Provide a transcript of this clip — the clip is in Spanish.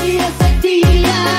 si es el día.